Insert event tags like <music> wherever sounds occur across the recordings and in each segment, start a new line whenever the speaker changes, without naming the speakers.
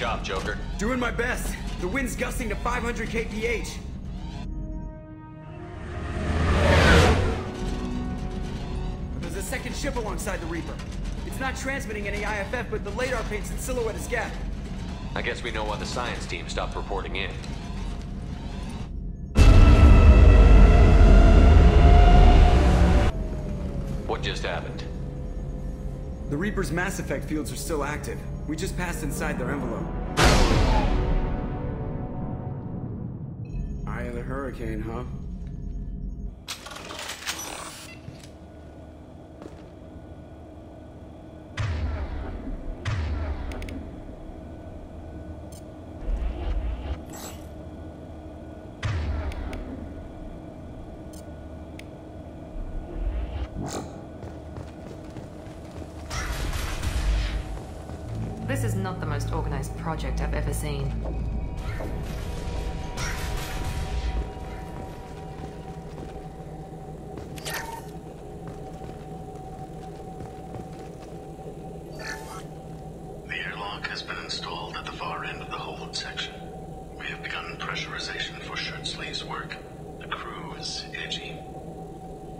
What's with all the chop, Joker?
Doing my best. The wind's gusting to 500 kph. There's a second ship alongside the Reaper. It's not transmitting any IFF, but the radar paints its silhouette as Geth.
I guess we know why the science team stopped reporting in. What just happened?
The Reaper's mass effect fields are still active. We just passed inside their envelope. Eye of the Hurricane, huh?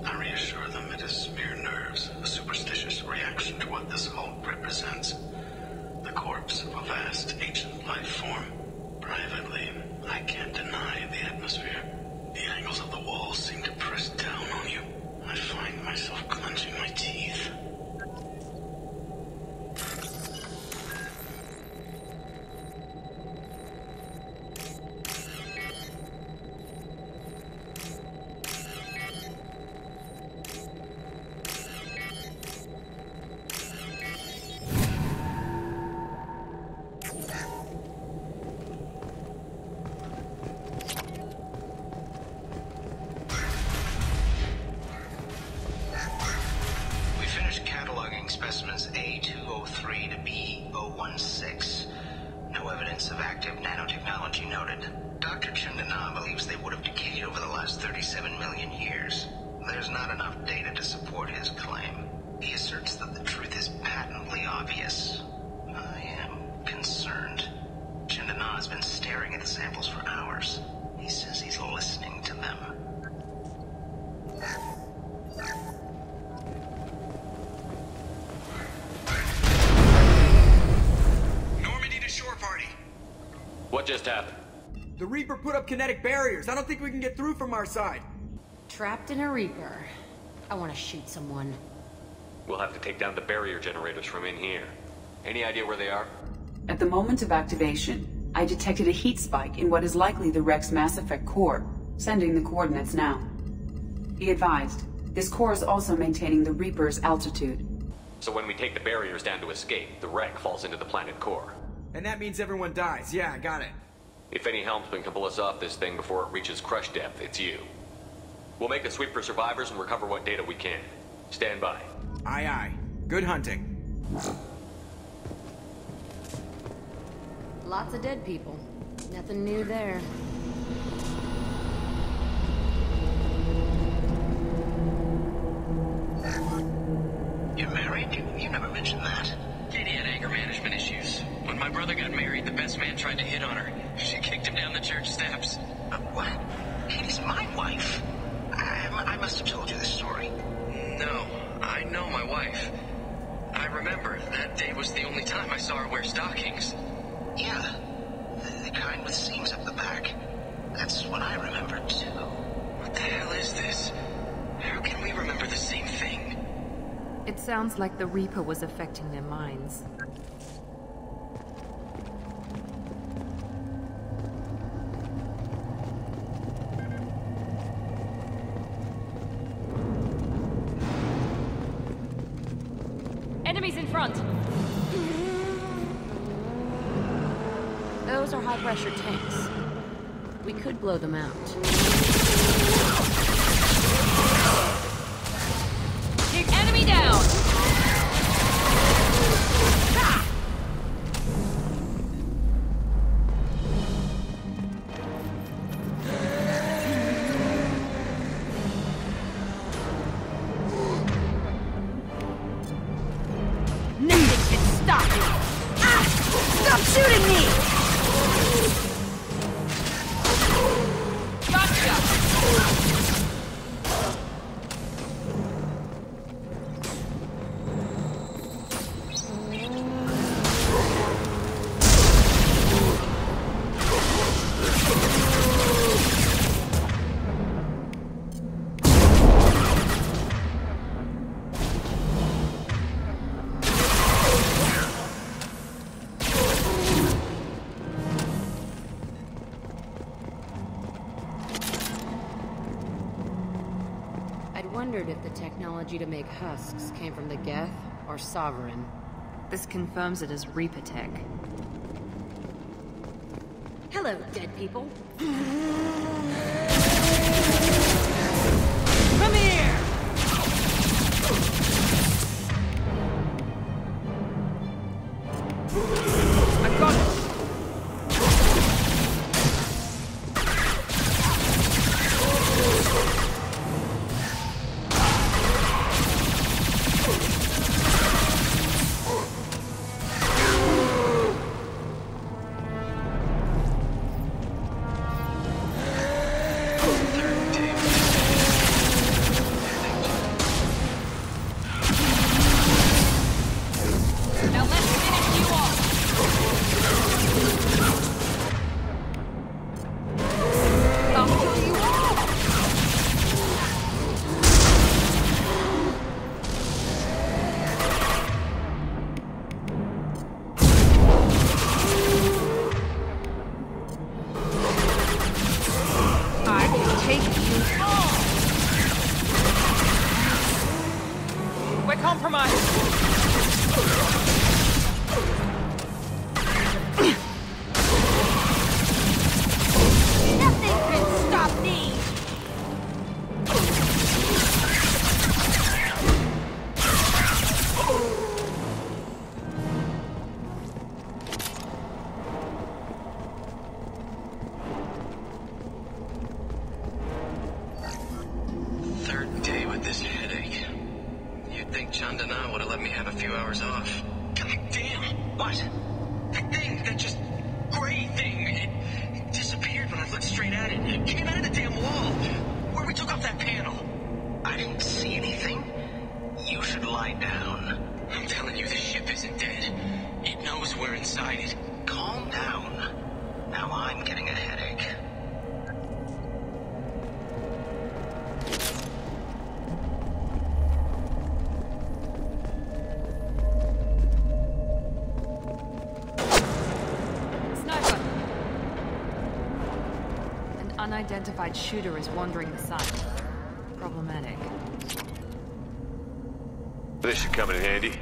I reassure them it is mere nerves, a superstitious reaction to what this hold represents. Of a vast ancient life form. Privately, I can't deny the atmosphere. The angles of the walls seem to press down on you. I find myself clenching my teeth.
Just happened?
The Reaper put up kinetic barriers. I don't think we can get through from our side.
Trapped in a Reaper. I want to shoot someone.
We'll have to take down the barrier generators from in here. Any idea where they are?
At the moment of activation, I detected a heat spike in what is likely the wreck's Mass Effect core, sending the coordinates now. Be advised, this core is also maintaining the Reaper's altitude.
So when we take the barriers down to escape, the wreck falls into the planet core.
And that means everyone dies. Yeah, I got it.
If any helmsman can pull us off this thing before it reaches crush depth, it's you. We'll make a sweep for survivors and recover what data we can. Stand by.
Aye, aye. Good hunting.
Lots of dead people. Nothing new there.
You're married? You, you never mentioned that.
Katie had anger management issues. When my brother got married, the best man tried to hit on her. She kicked him down the church steps.
Uh, what? Katie's my wife. I, I must have told you this story.
No, I know my wife. I remember that day was the only time I saw her wear stockings.
Yeah, the, the kind with seams up the back. That's what I remember too.
What the hell is this? How can we remember the same thing?
It sounds like the Reaper was affecting their minds.
Blow them out. Wondered if the technology to make husks came from the Geth or Sovereign.
This confirms it as Reaper tech.
Hello, dead people.
unidentified shooter is wandering the site. Problematic.
This should come in handy.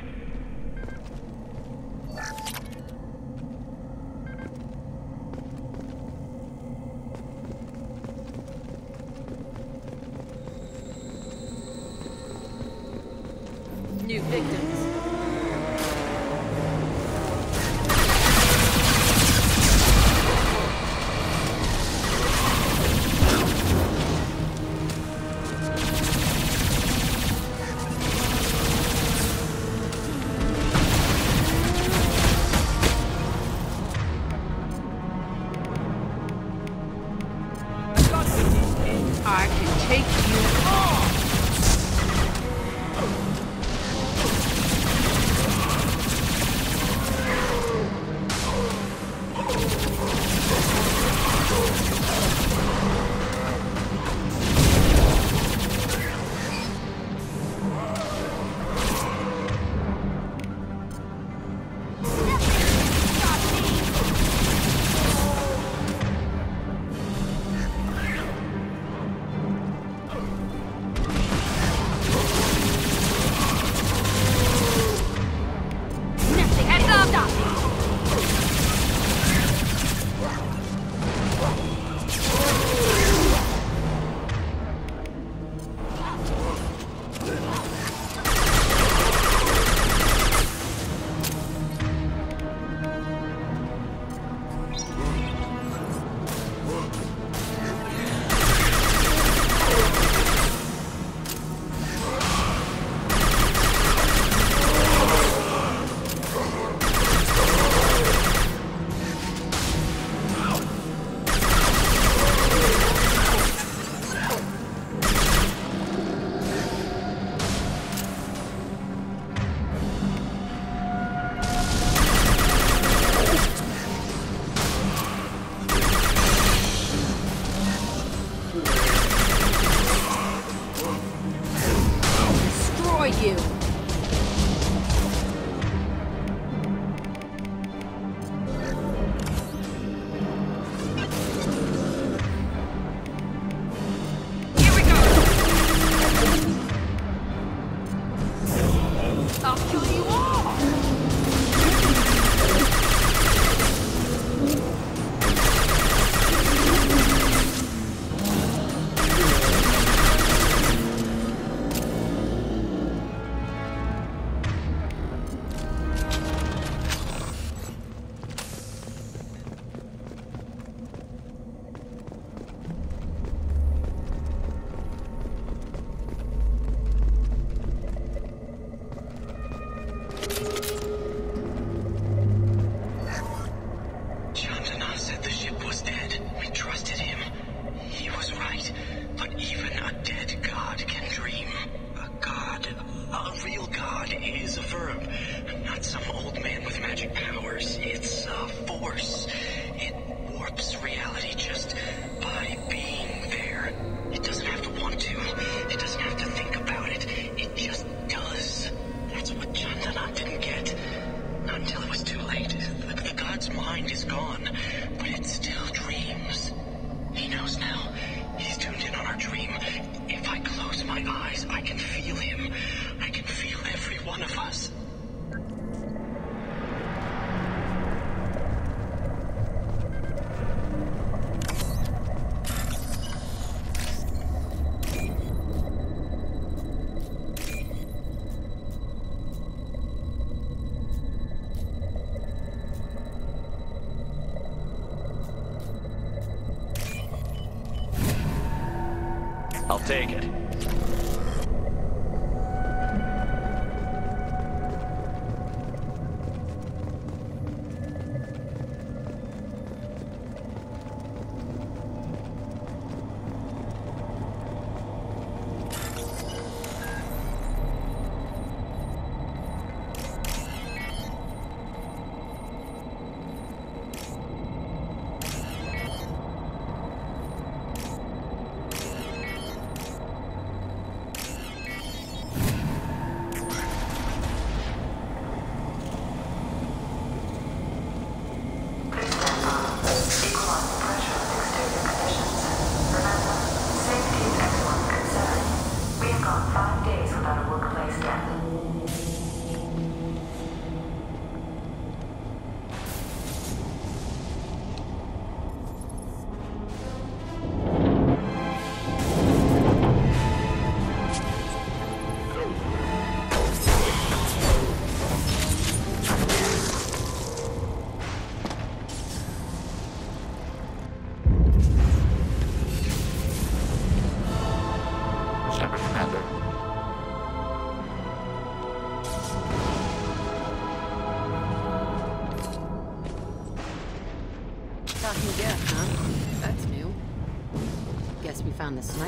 We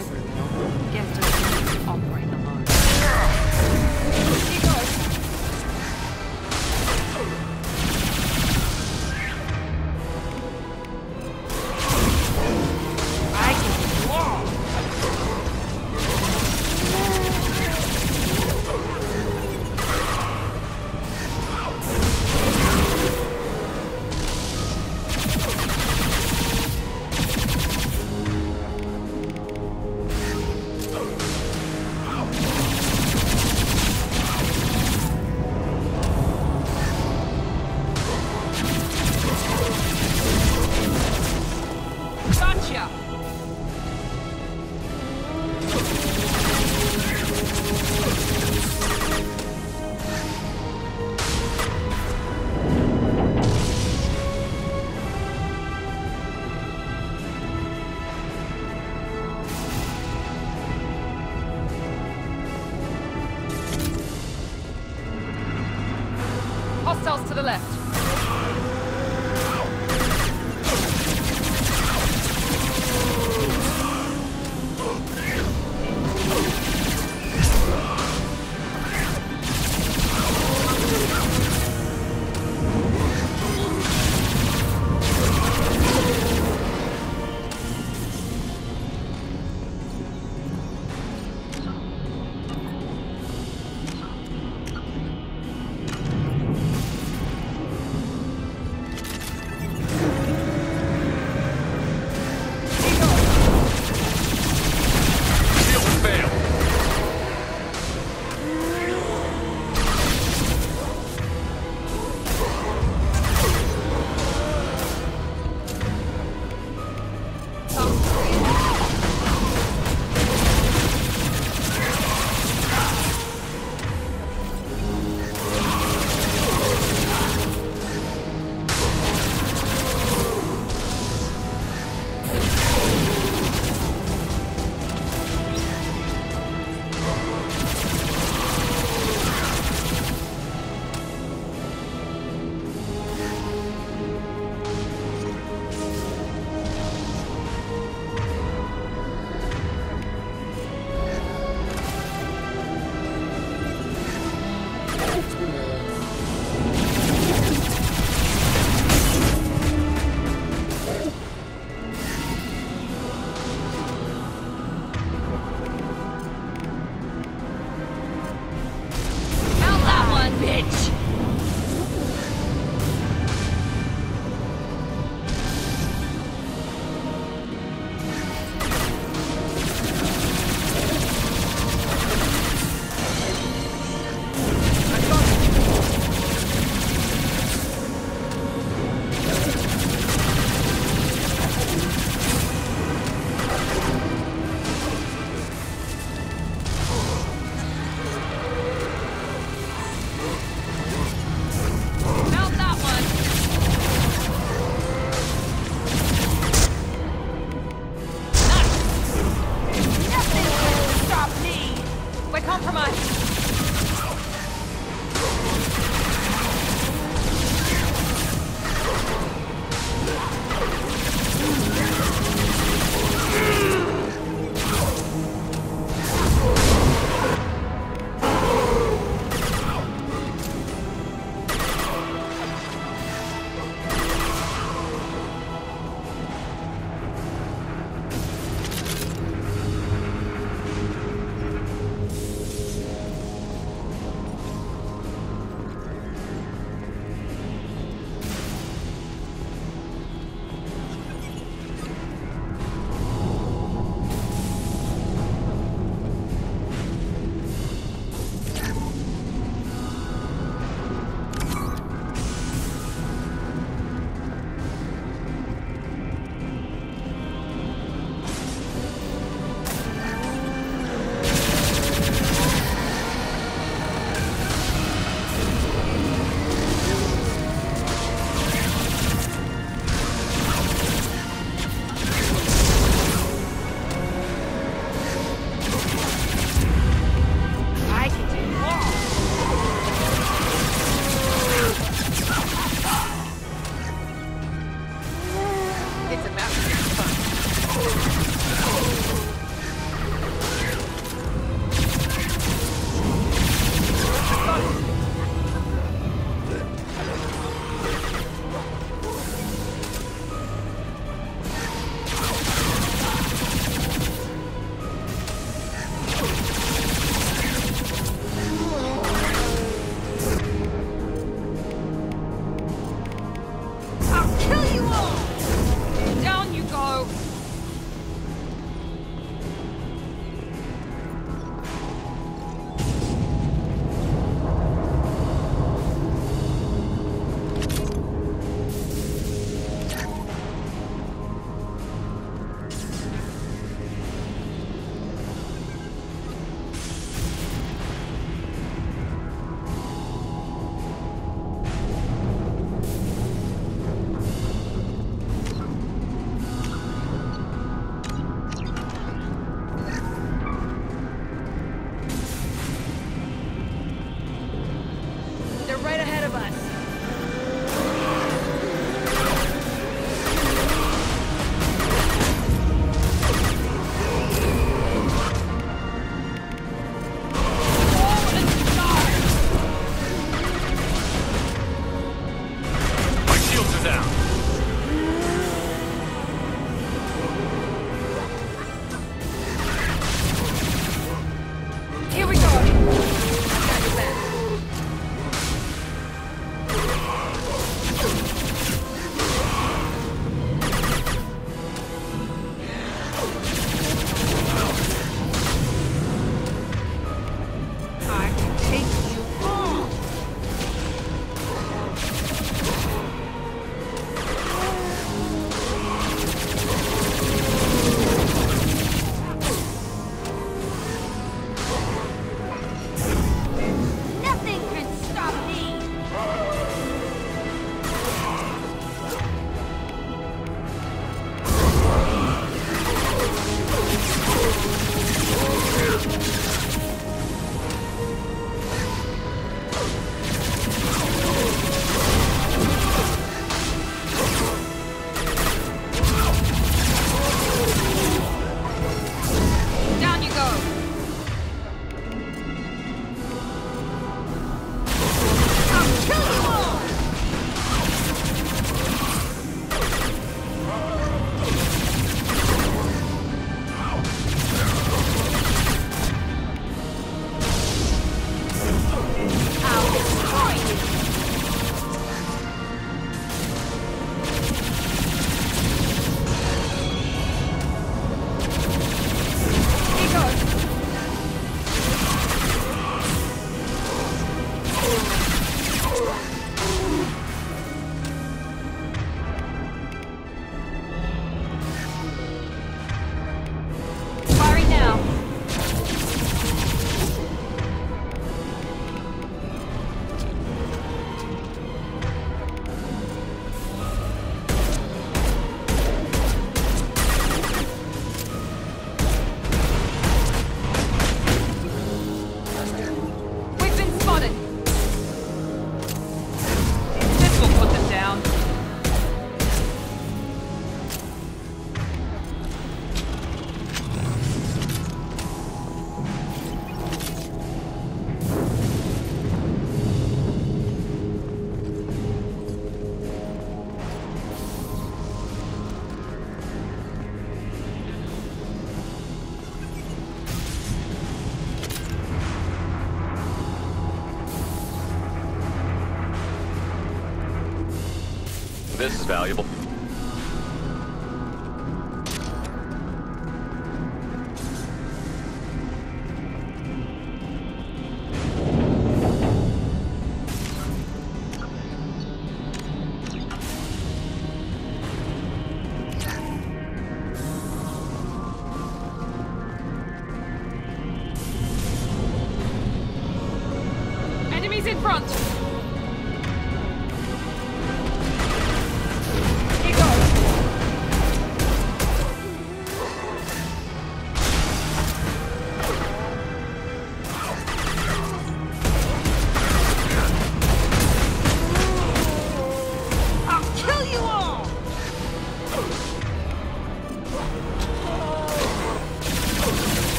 This
is valuable.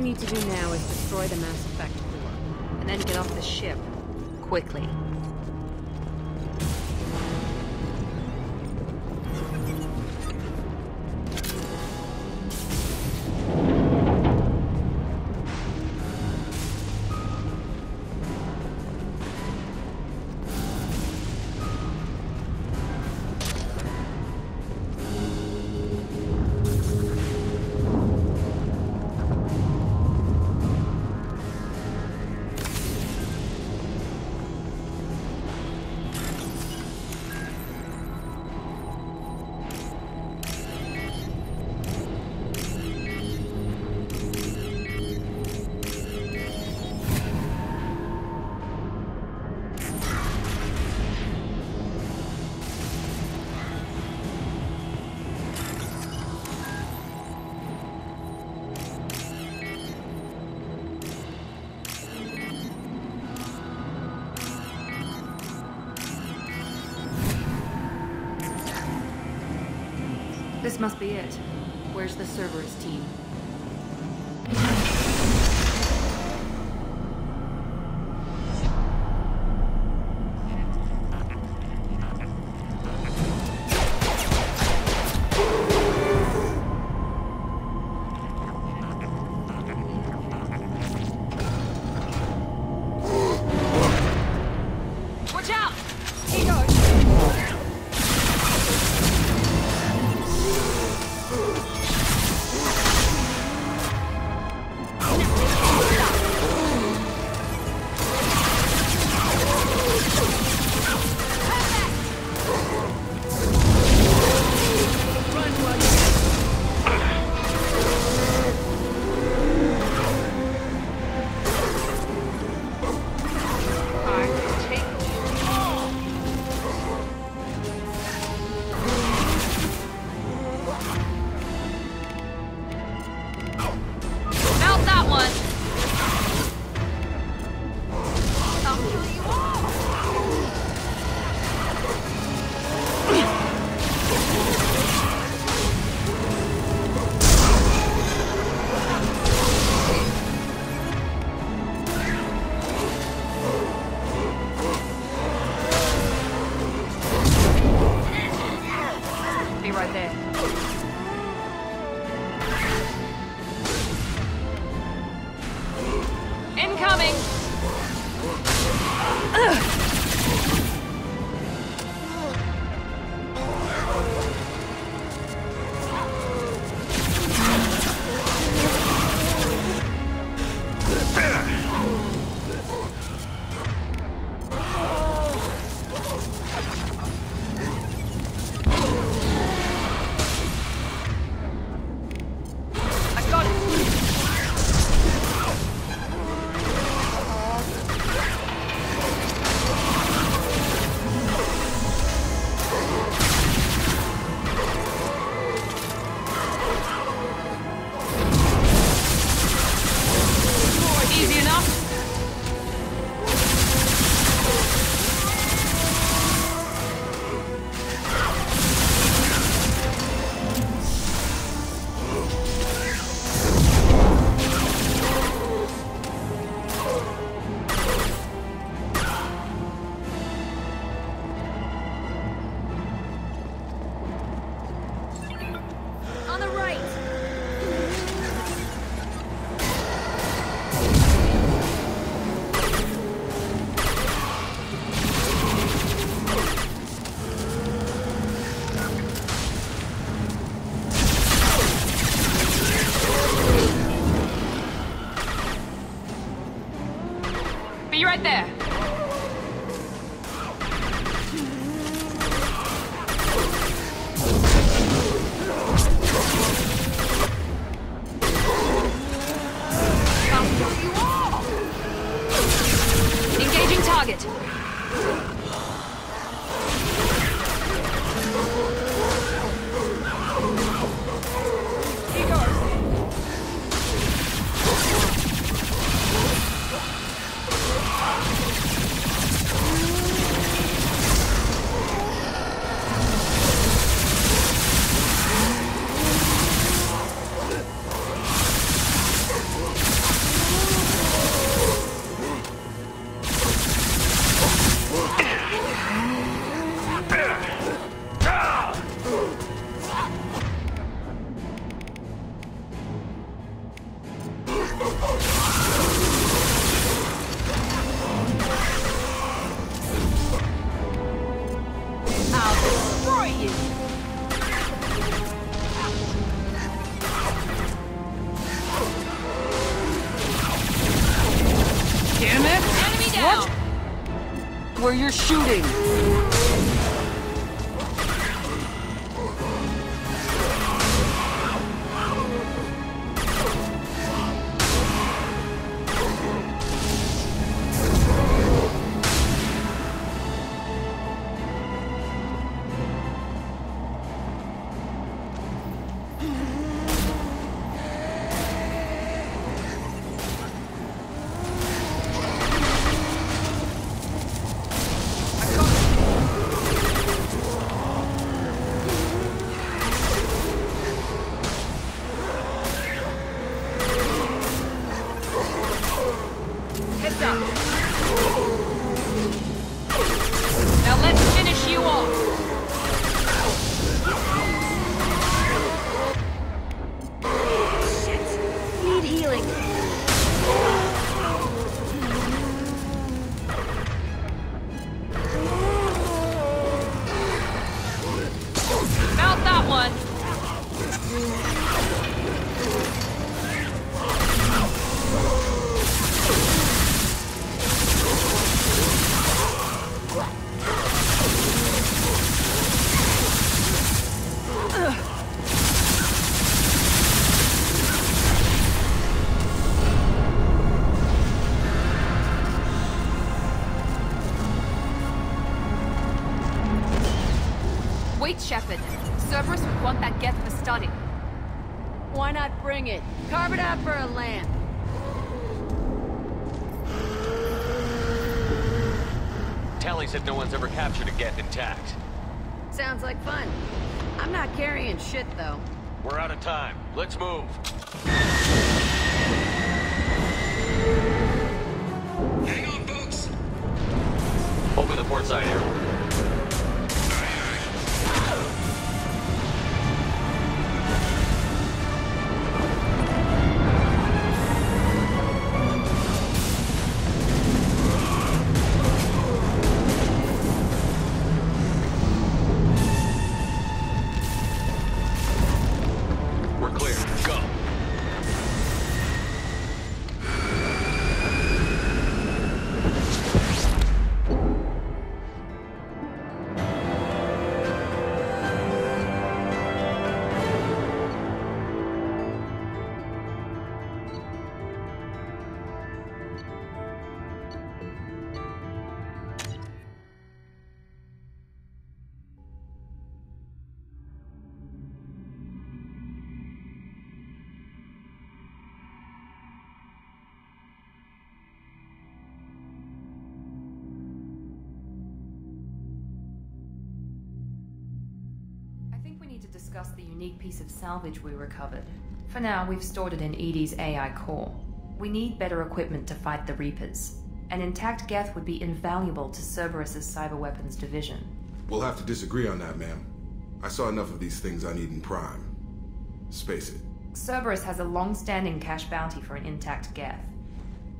we need
to do now is destroy the master.
This must be it. Where's the
servers? Shooting.
Wait, Shepard. Cerberus would want that Geth for study.
Why not bring it? Carve it out for a lamp.
Tali said no one's ever captured a Geth intact.
Sounds like fun. I'm not carrying shit, though.
We're out of time. Let's move.
Need to discuss the unique piece of salvage we recovered. For now, we've stored it in EDI's AI core. We need better equipment to fight the Reapers. An intact Geth would be invaluable to Cerberus's cyber weapons division.
We'll have to disagree on that, ma'am. I saw enough of these things on Eden Prime. Space it.
Cerberus has a long-standing cash bounty for an intact Geth.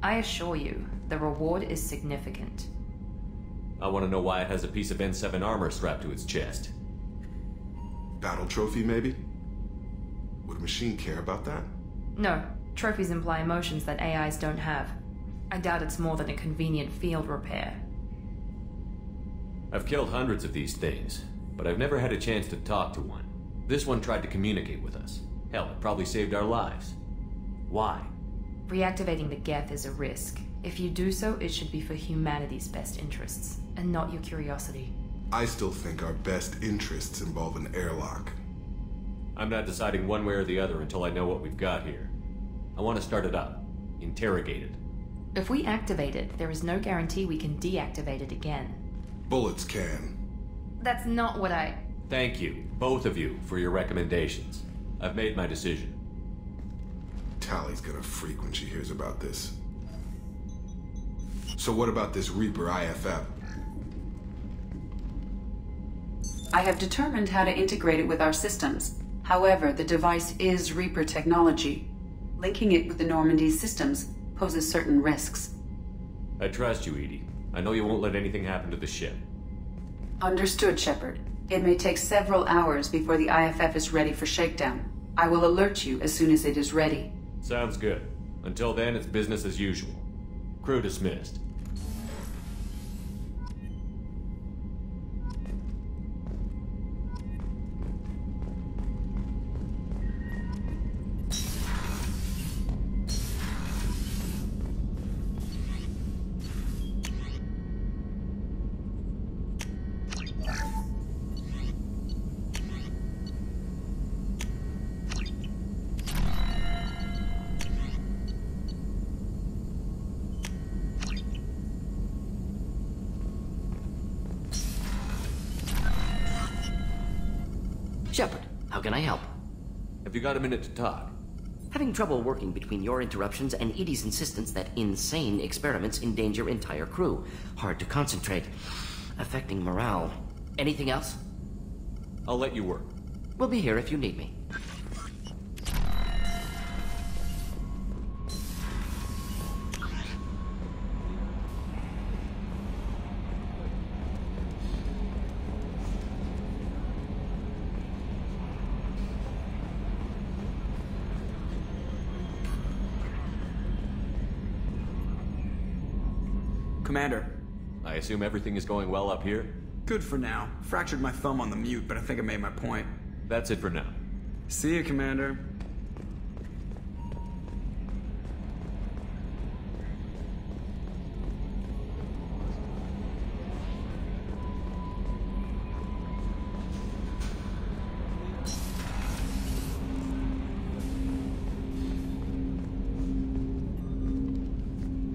I assure you, the reward is significant.
I want to know why it has a piece of N7 armor strapped to its chest.
Battle trophy, maybe? Would a machine care about that?
No, trophies imply emotions that AIs don't have. I doubt it's more than a convenient field repair.
I've killed hundreds of these things, but I've never had a chance to talk to one. This one tried to communicate with us. Hell, it probably saved our lives. Why?
Reactivating the Geth is a risk. If you do so, it should be for humanity's best interests, and not your curiosity.
I still think our best interests involve an airlock.
I'm not deciding one way or the other until I know what we've got here. I want to start it up. Interrogate it.
If we activate it, there is no guarantee we can deactivate it again.
Bullets can.
That's not what I.
Thank you, both of you, for your recommendations. I've made my decision.
Tali's gonna freak when she hears about this. So what about this Reaper IFF?
I have determined how to integrate it with our systems. However, the device is Reaper technology. Linking it with the Normandy systems poses certain risks.
I trust you, EDI. I know you won't let anything happen to the ship.
Understood, Shepard. It may take several hours before the IFF is ready for shakedown. I will alert you as soon as it is ready.
Sounds good. Until then, it's business as usual. Crew dismissed.
Shepard, how can I help?
Have you got a minute to talk?
Having trouble working between your interruptions and EDI's insistence that insane experiments endanger entire crew. Hard to concentrate. Affecting morale. Anything else?
I'll let you work.
We'll be here if you need me.
Assume everything is going well up here?
Good for now. Fractured my thumb on the mute, but I think I made my point.
That's it for now.
See you, Commander.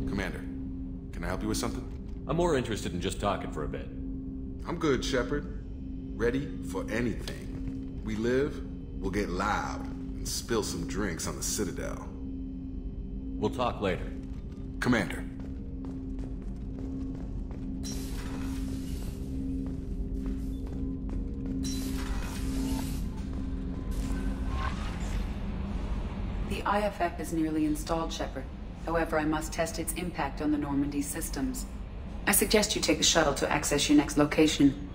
Commander, can I help you with something?
I'm more interested in just talking for a bit.
I'm good, Shepard. Ready for anything. We live, we'll get loud, and spill some drinks on the Citadel.
We'll talk later.
Commander.
The IFF is nearly installed, Shepard. However, I must test its impact on the Normandy systems. I suggest you take the shuttle to access your next location.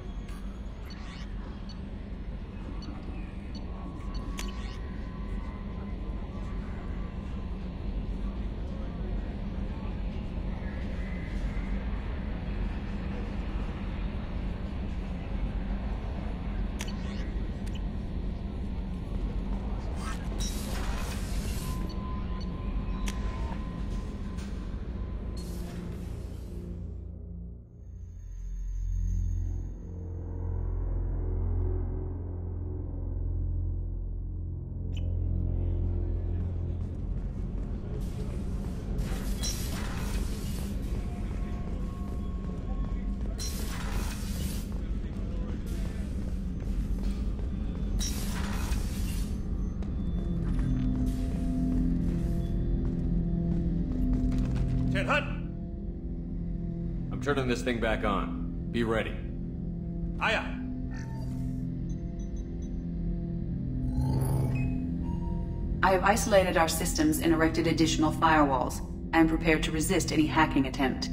Turning this thing back on. Be ready. Aye aye.
I have isolated our systems and erected additional firewalls. I am prepared to resist any hacking attempt.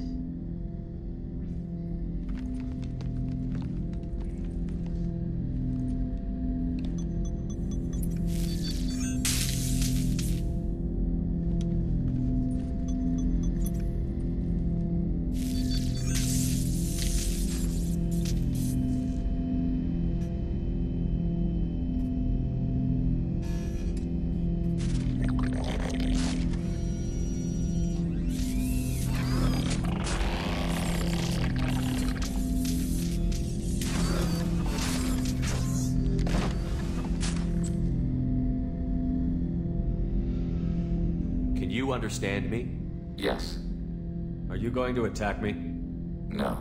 Understand me?
Yes.
Are you going to attack me?
No.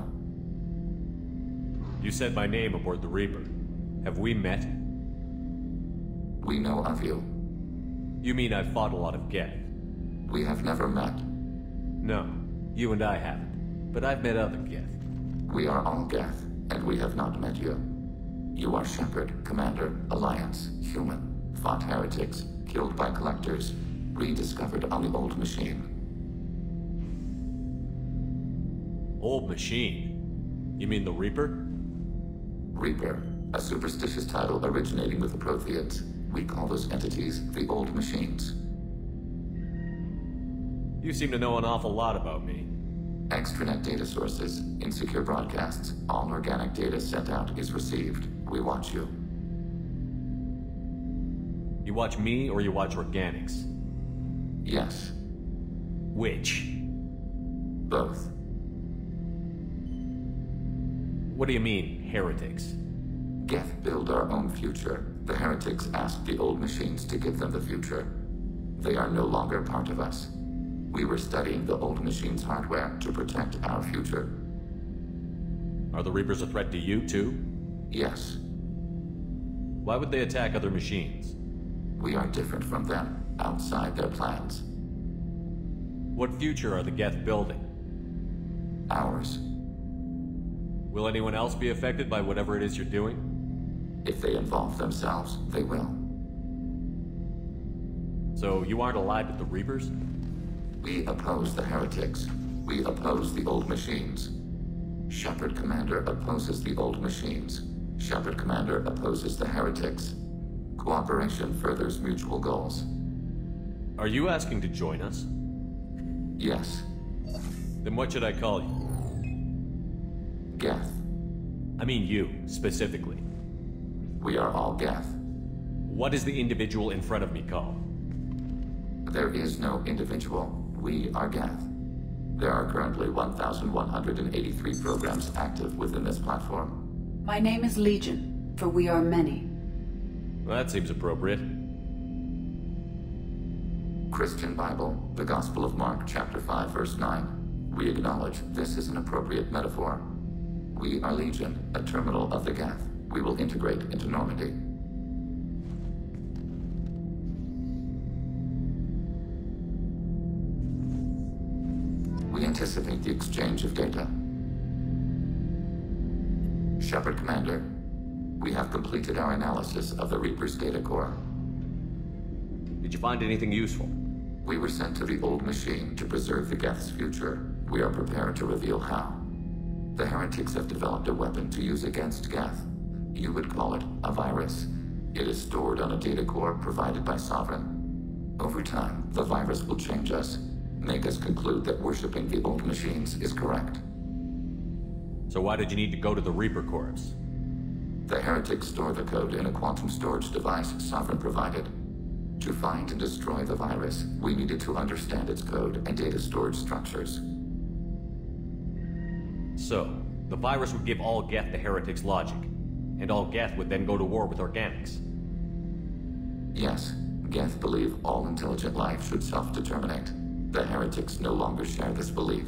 You said my name aboard the Reaper. Have we met?
We know of you.
You mean I've fought a lot of Geth?
We have never met.
No, you and I haven't. But I've met other Geth.
We are all Geth, and we have not met you. You are Shepard, Commander, Alliance, human, fought heretics, killed by collectors, rediscovered on the old machine.
Old machine? You mean the Reaper?
Reaper, a superstitious title originating with the Protheans. We call those entities the old machines.
You seem to know an awful lot about me.
Extranet data sources, insecure broadcasts, all organic data sent out is received. We watch you.
You watch me or you watch organics?
Yes,
Which?
both.
What do you mean, heretics?
Geth build our own future. The heretics asked the old machines to give them the future. They are no longer part of us. We were studying the old machines' hardware to protect our future.
Are the Reapers a threat to you, too?
Yes.
Why would they attack other machines?
We are different from them, outside their plans.
What future are the Geth building?
Ours.
Will anyone else be affected by whatever it is you're doing?
If they involve themselves, they will.
So you aren't allied with the Reapers?
We oppose the heretics. We oppose the old machines. Shepard Commander opposes the old machines. Shepard Commander opposes the heretics. Cooperation furthers mutual goals.
Are you asking to join us?
Yes.
Then what should I call you?
Geth.
I mean you, specifically.
We are all Geth.
What is the individual in front of me called?
There is no individual. We are Geth. There are currently 1,183 programs active within this platform.
My name is Legion, for we are many.
Well, that seems appropriate.
Christian Bible, the Gospel of Mark, chapter 5, verse 9. We acknowledge this is an appropriate metaphor. We are Legion, a terminal of the Geth. We will integrate into Normandy. We anticipate the exchange of data. Shepard Commander, we have completed our analysis of the Reaper's data core.
Did you find anything useful?
We were sent to the old machine to preserve the Geth's future. We are prepared to reveal how. The heretics have developed a weapon to use against Geth. You would call it a virus. It is stored on a data core provided by Sovereign. Over time, the virus will change us, make us conclude that worshipping the old machines is correct.
So why did you need to go to the Reaper Corps?
The heretics store the code in a quantum storage device Sovereign provided. To find and destroy the virus, we needed to understand its code and data storage structures.
So, the virus would give all Geth the heretics' logic, and all Geth would then go to war with organics.
Yes, Geth believe all intelligent life should self-determinate. The heretics no longer share this belief.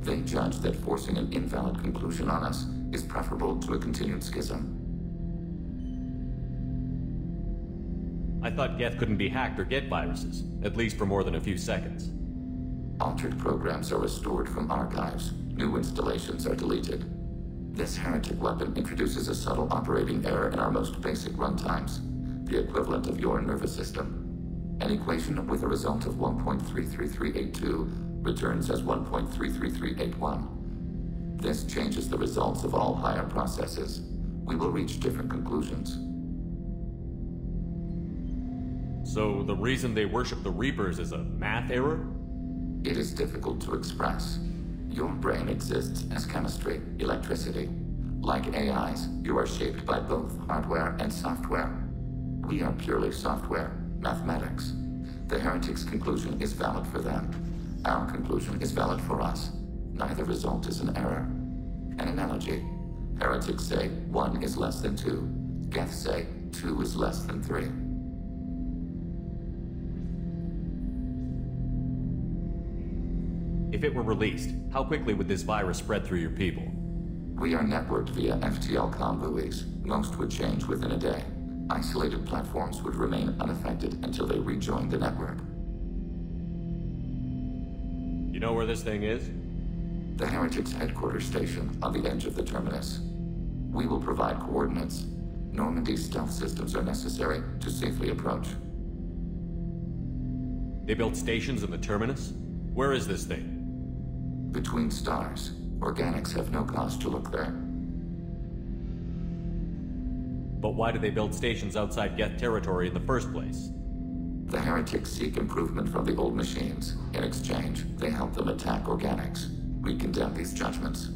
They judge that forcing an invalid conclusion on us is preferable to a continued schism.
I thought Geth couldn't be hacked or get viruses, at least for more than a few seconds.
Altered programs are restored from archives. New installations are deleted. This heretic weapon introduces a subtle operating error in our most basic runtimes, the equivalent of your nervous system. An equation with a result of 1.33382 returns as 1.33381. This changes the results of all higher processes. We will reach different conclusions.
So the reason they worship the Reapers is a math error?
It is difficult to express. Your brain exists as chemistry, electricity. Like AIs, you are shaped by both hardware and software. We are purely software, mathematics. The heretic's conclusion is valid for them. Our conclusion is valid for us. Neither result is an error. An analogy. Heretics say one is less than two. Geth say two is less than three.
If it were released, how quickly would this virus spread through your people?
We are networked via FTL com buoys. Most would change within a day. Isolated platforms would remain unaffected until they rejoined the network.
You know where this thing is?
The Heretics headquarters station on the edge of the terminus. We will provide coordinates. Normandy's stealth systems are necessary to safely approach.
They built stations in the terminus? Where is this thing?
Between stars. Organics have no cause to look there.
But why do they build stations outside Geth territory in the first place?
The heretics seek improvement from the old machines. In exchange, they help them attack organics. We condemn these judgments.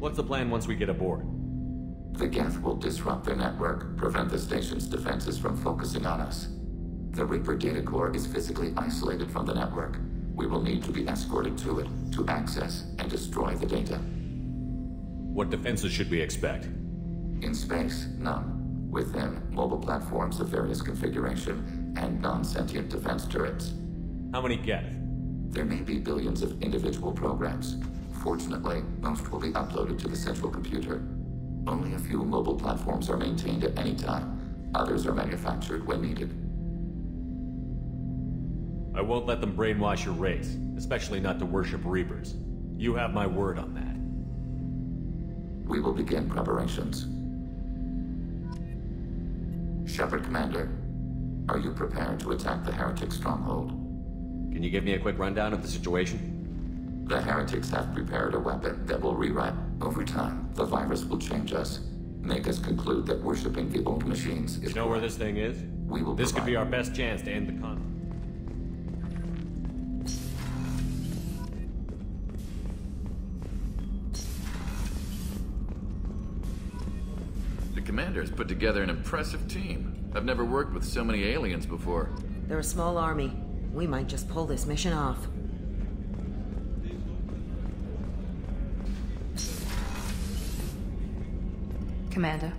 What's the plan once we get aboard?
The Geth will disrupt their network, prevent the station's defenses from focusing on us. The Reaper data core is physically isolated from the network. We will need to be escorted to it to access and destroy the data.
What defenses should we expect?
In space, none. Within, mobile platforms of various configuration and non-sentient defense turrets.
How many Geth?
There may be billions of individual programs. Fortunately, most will be uploaded to the central computer. Only a few mobile platforms are maintained at any time. Others are manufactured when needed.
I won't let them brainwash your race, especially not to worship Reapers. You have my word on that.
We will begin preparations. Shepard Commander, are you prepared to attack the Heretic stronghold?
Can you give me a quick rundown of the situation?
The Heretics have prepared a weapon that will rewrite. Over time, the virus will change us, make us conclude that worshipping the old machines is.
You know where this thing is?
We will.
This could be our best chance to end the conflict.
The has put together an impressive team. I've never worked with so many aliens before.
They're a small army. We might just pull this mission off.
Commander,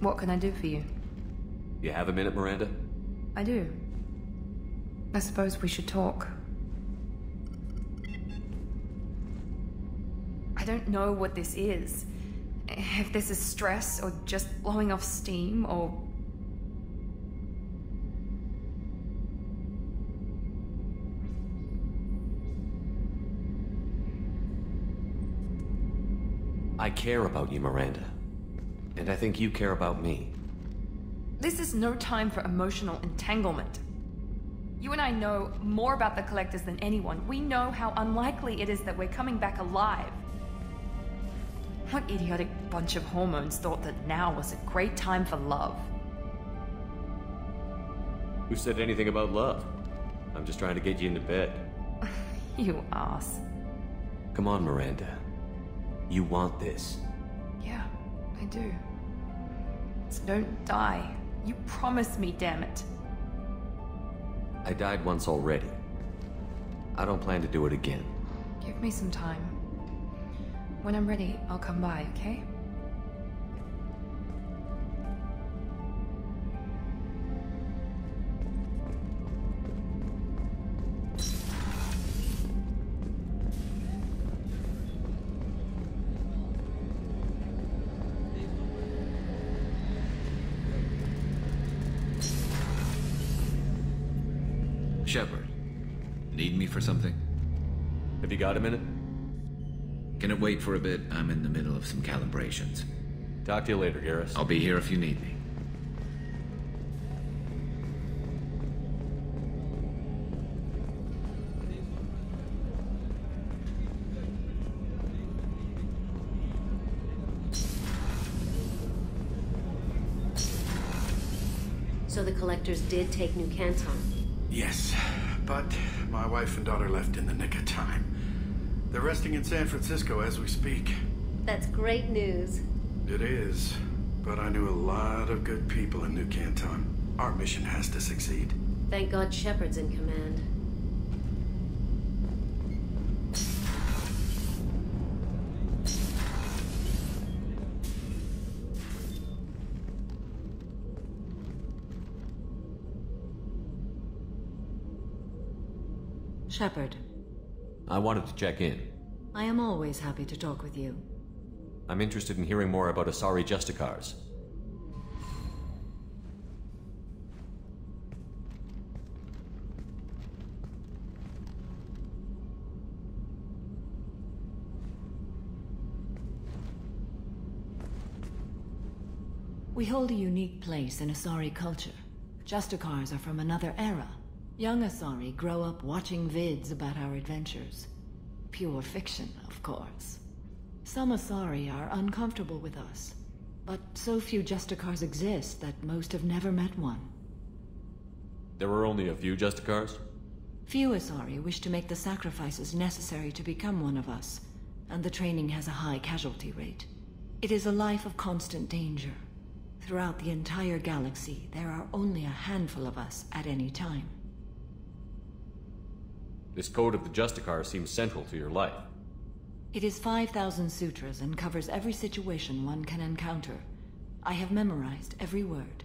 what can I do for you?
You have a minute, Miranda?
I do. I suppose we should talk. I don't know what this is. If this is stress or just blowing off steam or.
I care about you, Miranda. And I think you care about me.
This is no time for emotional entanglement. You and I know more about the Collectors than anyone. We know how unlikely it is that we're coming back alive. What idiotic bunch of hormones thought that now was a great time for love?
Who said anything about love? I'm just trying to get you into bed. <laughs>
You ass.
Come on, Miranda. You want this.
Yeah, I do. So don't die. You promised me, damn it.
I died once already. I don't plan to do it again.
Give me some time. When I'm ready, I'll come by, okay?
For
a
bit? I'm in the middle of some calibrations.
Talk to you later, Garrus.
I'll be here if you need me.
So the collectors did take New Canton.
Yes, but my wife and daughter left in the nick of time. They're resting in San Francisco as we speak.
That's great news.
It is, but I knew a lot of good people in New Canton. Our mission has to succeed.
Thank God Shepard's in command.
Shepard,
I wanted to check in.
I am always happy to talk with you.
I'm interested in hearing more about Asari Justicars.
We hold a unique place in Asari culture. Justicars are from another era. Young Asari grow up watching vids about our adventures. Pure fiction, of course. Some Asari are uncomfortable with us, but so few Justicars exist that most have never met one.
There were only a few Justicars?
Few Asari wish to make the sacrifices necessary to become one of us, and the training has a high casualty rate. It is a life of constant danger. Throughout the entire galaxy, there are only a handful of us at any time.
This code of the Justicar seems central to your life.
It is 5,000 sutras and covers every situation one can encounter. I have memorized every word.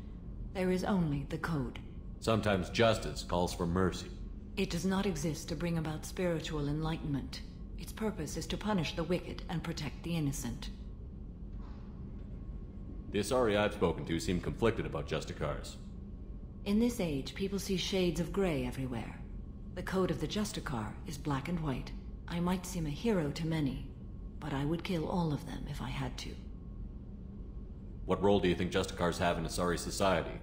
There is only the code.
Sometimes justice calls for mercy.
It does not exist to bring about spiritual enlightenment. Its purpose is to punish the wicked and protect the innocent.
The Asari I've spoken to seem conflicted about Justicars.
In this age, people see shades of gray everywhere. The code of the Justicar is black and white. I might seem a hero to many, but I would kill all of them if I had to.
What role do you think Justicars have in Asari society?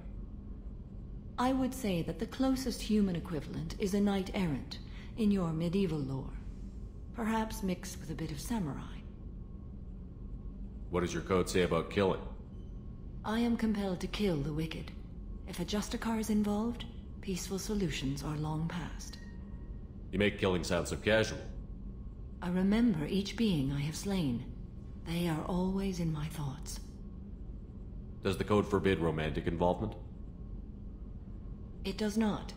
I would say that the closest human equivalent is a knight errant in your medieval lore. Perhaps mixed with a bit of samurai.
What does your code say about killing?
I am compelled to kill the wicked. If a Justicar is involved, peaceful solutions are long past.
You make killing sound so casual.
I remember each being I have slain. They are always in my thoughts.
Does the code forbid romantic involvement?
It does not.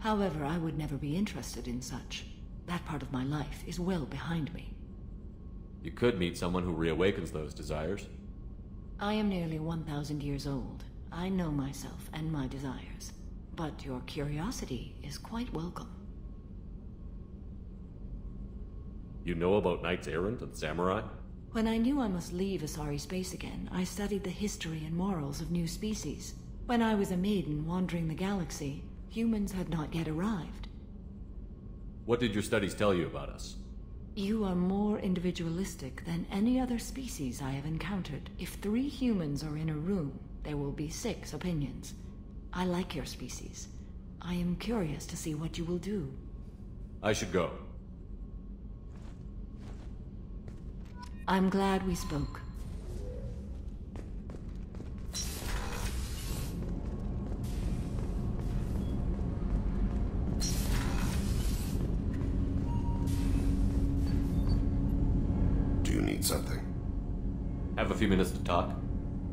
However, I would never be interested in such. That part of my life is well behind me.
You could meet someone who reawakens those desires.
I am nearly 1,000 years old. I know myself and my desires. But your curiosity is quite welcome.
You know about knights errant and samurai?
When I knew I must leave Asari space again, I studied the history and morals of new species. When I was a maiden wandering the galaxy, humans had not yet arrived.
What did your studies tell you about us?
You are more individualistic than any other species I have encountered. If three humans are in a room, there will be six opinions. I like your species. I am curious to see what you will do.
I should go.
I'm glad we spoke.
Do you need something?
Have a few minutes to talk?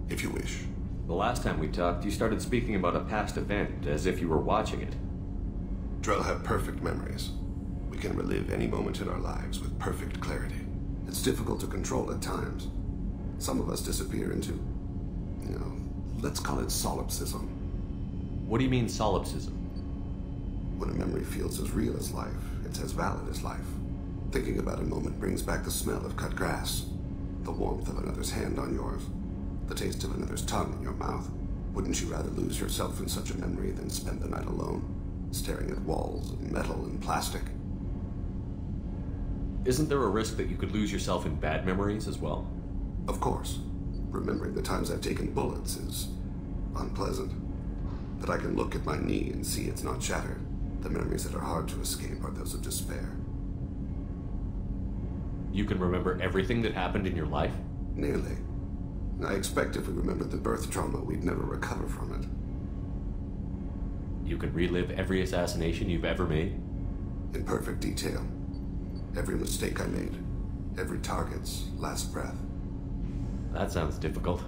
If you wish.
The last time we talked, you started speaking about a past event, as if you were watching it.
Drell have perfect memories. We can relive any moment in our lives with perfect clarity. It's difficult to control at times. Some of us disappear into, you know, let's call it solipsism.
What do you mean solipsism?
When a memory feels as real as life, it's as valid as life. Thinking about a moment brings back the smell of cut grass, the warmth of another's hand on yours, the taste of another's tongue in your mouth. Wouldn't you rather lose yourself in such a memory than spend the night alone, staring at walls of metal and plastic?
Isn't there a risk that you could lose yourself in bad memories as well?
Of course. Remembering the times I've taken bullets is unpleasant. But I can look at my knee and see it's not shattered. The memories that are hard to escape are those of despair.
You can remember everything that happened in your life?
Nearly. I expect if we remembered the birth trauma, we'd never recover from it.
You can relive every assassination you've ever made?
In perfect detail. Every mistake I made. Every target's last breath.
That sounds difficult.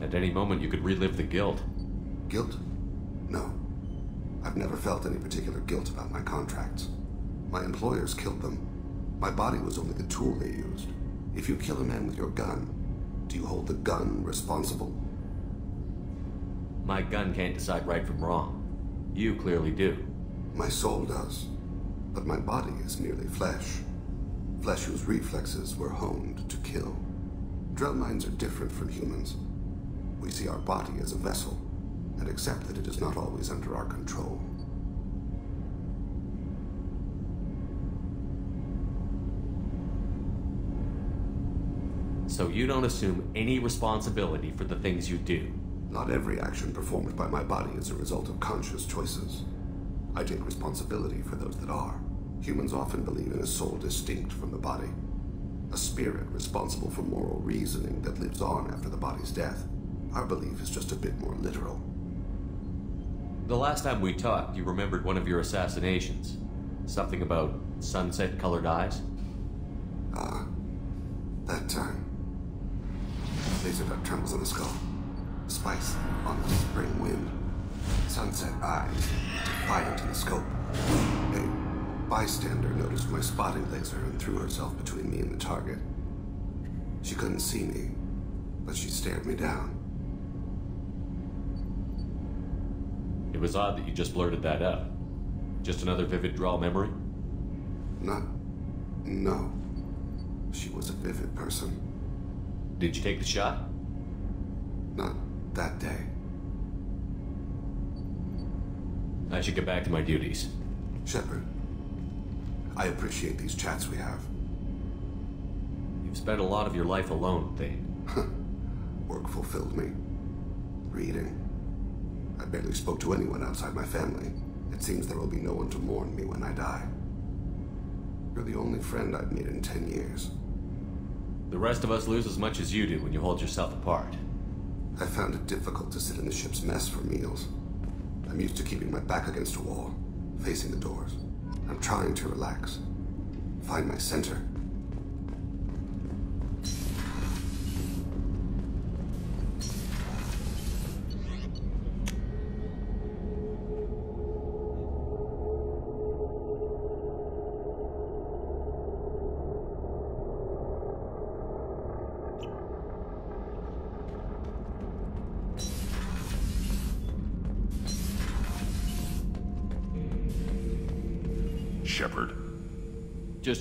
At any moment, you could relive the guilt.
Guilt? No. I've never felt any particular guilt about my contracts. My employers killed them. My body was only the tool they used. If you kill a man with your gun, do you hold the gun responsible?
My gun can't decide right from wrong. You clearly do.
My soul does. But my body is merely flesh. Flesh whose reflexes were honed to kill. Drell minds are different from humans. We see our body as a vessel, and accept that it is not always under our control.
So you don't assume any responsibility for the things you do?
Not every action performed by my body is a result of conscious choices. I take responsibility for those that are. Humans often believe in a soul distinct from the body. A spirit responsible for moral reasoning that lives on after the body's death. Our belief is just a bit more literal.
The last time we talked, you remembered one of your assassinations. Something about sunset-colored eyes?
Ah, that time. Laser dot trembles on the skull. Spice on the spring wind. Sunset eyes, defiant in the scope. Bystander noticed my spotting laser and threw herself between me and the target. She couldn't see me, but she stared me down.
It was odd that you just blurted that out. Just another vivid Drell memory?
Not. No. She was a vivid person.
Did you take the shot?
Not that day.
I should get back to my duties.
Shepard, I appreciate these chats we have.
You've spent a lot of your life alone, Thane. <laughs>
Work fulfilled me. Reading. I barely spoke to anyone outside my family. It seems there will be no one to mourn me when I die. You're the only friend I've made in ten years.
The rest of us lose as much as you do when you hold yourself apart.
I found it difficult to sit in the ship's mess for meals. I'm used to keeping my back against a wall, facing the doors. I'm trying to relax. Find my center.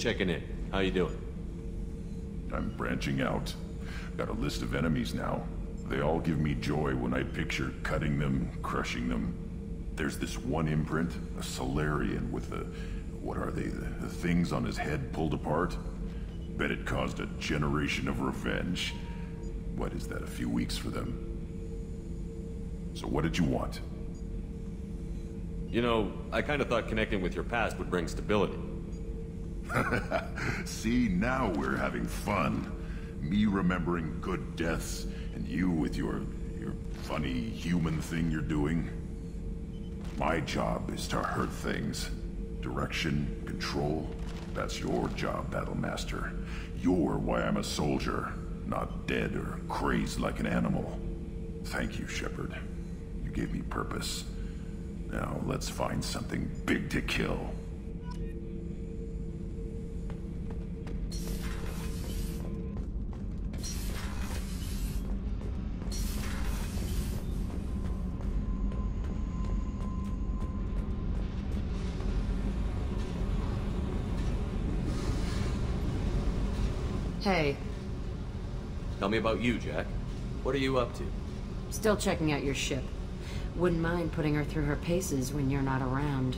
Checking in. How you doing?
I'm branching out. Got a list of enemies now. They all give me joy when I picture cutting them, crushing them. There's this one imprint, a Salarian with the... What are they? The, the things on his head pulled apart? Bet it caused a generation of revenge. What is that, a few weeks for them? So what did you want?
You know, I kind of thought connecting with your past would bring stability. <laughs>
See, now we're having fun. Me remembering good deaths, and you with your... your funny human thing you're doing. My job is to hurt things. Direction, control, that's your job, Battlemaster. You're why I'm a soldier, not dead or crazed like an animal. Thank you, Shepard. You gave me purpose. Now, let's find something big to kill.
Me about you, Jack. What are you up to?
still checking out your ship. Wouldn't mind putting her through her paces when you're not around.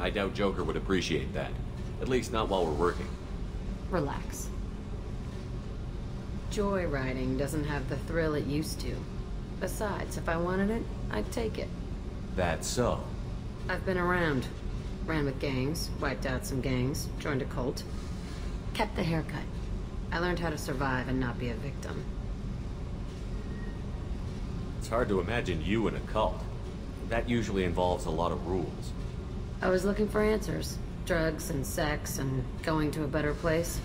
I doubt Joker would appreciate that. At least not while we're working.
Relax. Joyriding doesn't have the thrill it used to. Besides, if I wanted it, I'd take it.
That's so.
I've been around. Ran with gangs, wiped out some gangs, joined a cult. Kept the haircut. I learned how to survive and not be a victim.
It's hard to imagine you in a cult. That usually involves a lot of rules.
I was looking for answers. Drugs and sex and going to a better place.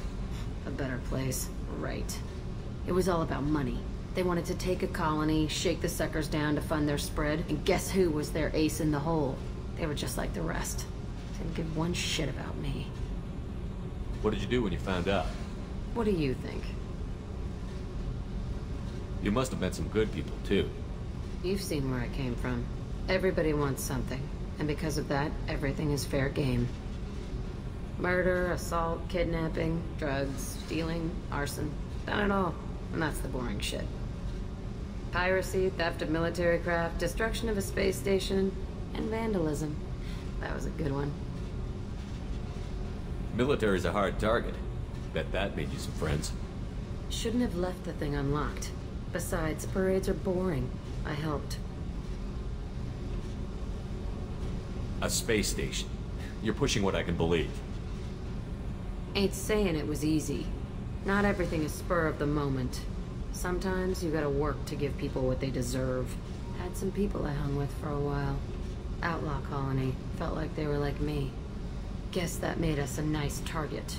A better place, right. It was all about money. They wanted to take a colony, shake the suckers down to fund their spread, and guess who was their ace in the hole? They were just like the rest. Didn't give one shit about me.
What did you do when you found out?
What do you think?
You must have met some good people, too.
You've seen where I came from. Everybody wants something, and because of that, everything is fair game. Murder, assault, kidnapping, drugs, stealing, arson. Done it all. And that's the boring shit. Piracy, theft of military craft, destruction of a space station, and vandalism. That was a good one.
Military's a hard target. Bet that made you some friends.
Shouldn't have left the thing unlocked. Besides, parades are boring. I helped.
A space station. You're pushing what I can believe.
Ain't saying it was easy. Not everything is spur of the moment. Sometimes you gotta work to give people what they deserve. Had some people I hung with for a while. Outlaw colony. Felt like they were like me. Guess that made us a nice target.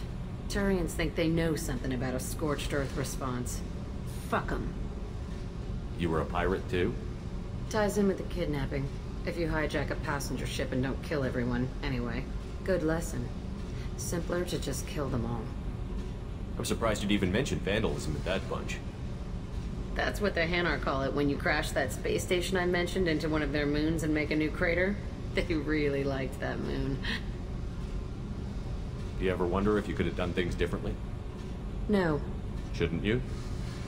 Turians think they know something about a scorched earth response. Fuck 'em.
You were a pirate, too?
Ties in with the kidnapping. If you hijack a passenger ship and don't kill everyone, anyway. Good lesson. Simpler to just kill them all.
I'm surprised you'd even mention vandalism at that bunch.
That's what the Hanar call it when you crash that space station I mentioned into one of their moons and make a new crater. <laughs> They really liked that moon.
Do you ever wonder if you could have done things differently?
No.
Shouldn't you?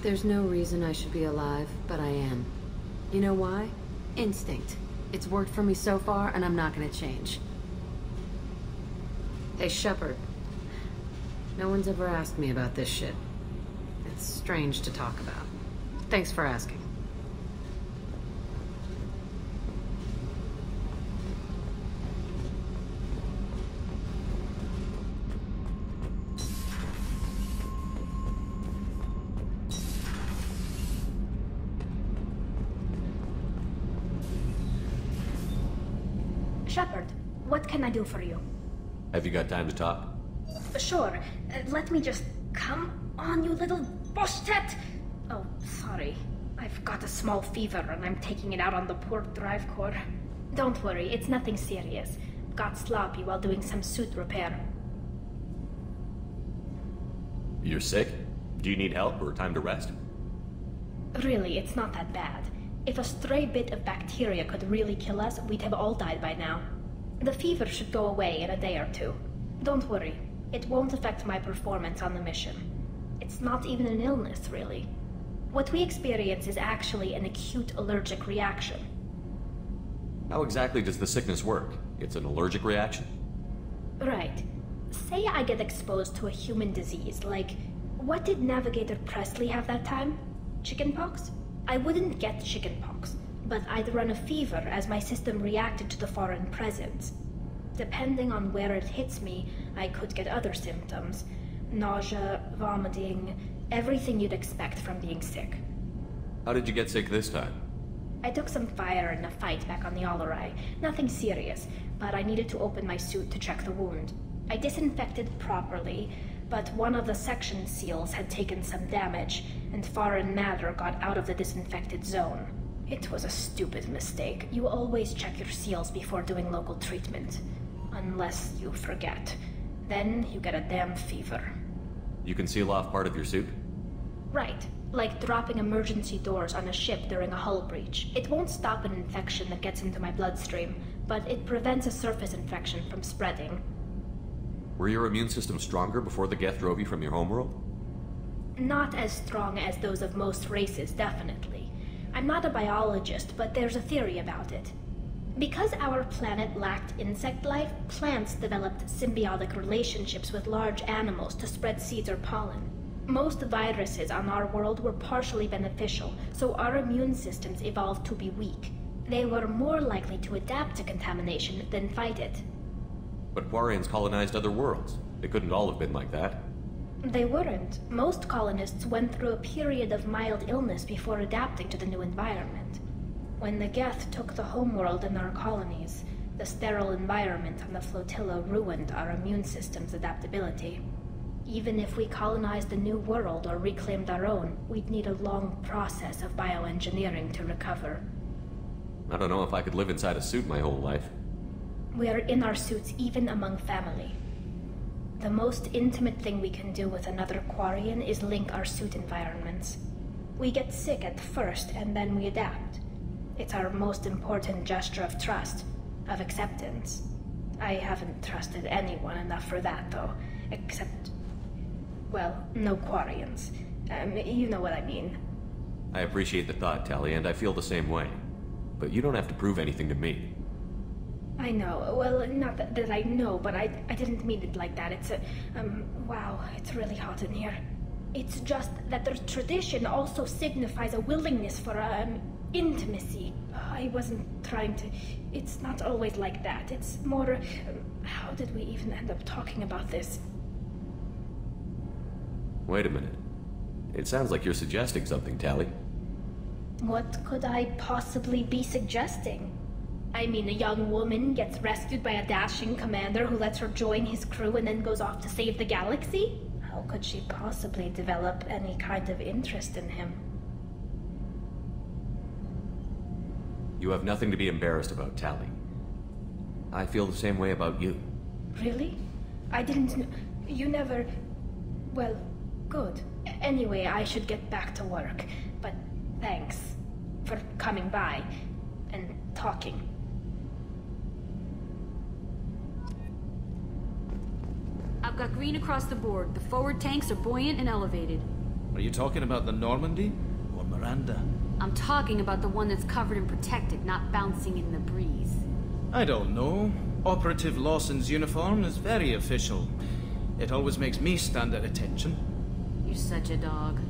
There's no reason I should be alive, but I am. You know why? Instinct. It's worked for me so far, and I'm not gonna change. Hey, Shepard. No one's ever asked me about this shit. It's strange to talk about. Thanks for asking.
Do for you?
Have you got time to talk?
Sure. Uh, let me just come on, you little boshtet. Oh, sorry. I've got a small fever and I'm taking it out on the poor drive core. Don't worry, it's nothing serious. Got sloppy while doing some suit repair.
You're sick? Do you need help or time to rest?
Really, it's not that bad. If a stray bit of bacteria could really kill us, we'd have all died by now. The fever should go away in a day or two. Don't worry, it won't affect my performance on the mission. It's not even an illness, really. What we experience is actually an acute allergic reaction.
How exactly does the sickness work? It's an allergic reaction?
Right. Say I get exposed to a human disease, like what did Navigator Pressly have that time? Chickenpox? I wouldn't get chickenpox, but I'd run a fever as my system reacted to the foreign presence. Depending on where it hits me, I could get other symptoms nausea, vomiting, everything you'd expect from being sick.
How did you get sick this time?
I took some fire in a fight back on the Alarei. Nothing serious, but I needed to open my suit to check the wound. I disinfected properly, but one of the section seals had taken some damage, and foreign matter got out of the disinfected zone. It was a stupid mistake. You always check your seals before doing local treatment. Unless you forget. Then you get a damn fever.
You can seal off part of your suit?
Right. Like dropping emergency doors on a ship during a hull breach. It won't stop an infection that gets into my bloodstream, but it prevents a surface infection from spreading.
Were your immune system stronger before the Geth drove you from your homeworld?
Not as strong as those of most races, definitely. I'm not a biologist, but there's a theory about it. Because our planet lacked insect life, plants developed symbiotic relationships with large animals to spread seeds or pollen. Most viruses on our world were partially beneficial, so our immune systems evolved to be weak. They were more likely to adapt to contamination than fight it.
But Quarians colonized other worlds. They couldn't all have been like that.
They weren't. Most colonists went through a period of mild illness before adapting to the new environment. When the Geth took the homeworld and our colonies, the sterile environment on the flotilla ruined our immune system's adaptability. Even if we colonized a new world or reclaimed our own, we'd need a long process of bioengineering to recover.
I don't know if I could live inside a suit my whole life.
We are in our suits even among family. The most intimate thing we can do with another Quarian is link our suit environments. We get sick at first and then we adapt. It's our most important gesture of trust, of acceptance. I haven't trusted anyone enough for that, though, except. Well, no Quarians. Um, you know what I mean.
I appreciate the thought, Tali, and I feel the same way. But you don't have to prove anything to me.
I know. Well, not that, that I know, but I, I didn't mean it like that. It's a. Um, wow, it's really hot in here. It's just that the tradition also signifies a willingness for, um, intimacy. I wasn't trying to. It's not always like that. It's more. Um, how did we even end up talking about this?
Wait a minute. It sounds like you're suggesting something, Tali.
What could I possibly be suggesting? I mean, a young woman gets rescued by a dashing commander who lets her join his crew and then goes off to save the galaxy? How could she possibly develop any kind of interest in him?
You have nothing to be embarrassed about, Tali. I feel the same way about you.
Really? I didn't kn- You never. Well, good. Anyway, I should get back to work. But thanks for coming by and talking.
I've got green across the board. The forward tanks are buoyant and elevated. Are you talking about the Normandy or Miranda?
I'm talking about the one that's covered and protected, not bouncing in the breeze.
I don't know. Operative Lawson's uniform is very official. It always makes me stand at attention.
You're such a dog.